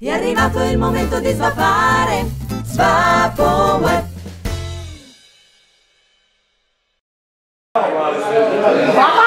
È arrivato il momento di svapare, svapoweb. Ma